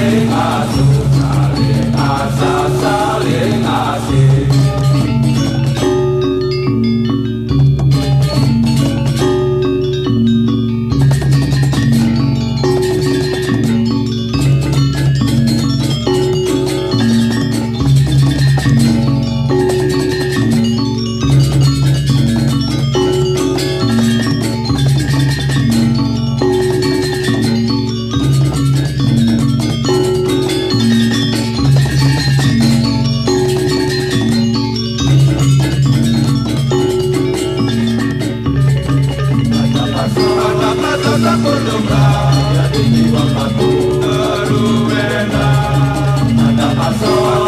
queimados. Kolomba, Yadini Wambaku, Arubena, Adapaso,